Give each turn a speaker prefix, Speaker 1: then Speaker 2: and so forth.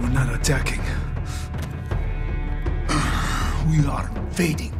Speaker 1: We're not attacking. We are fading.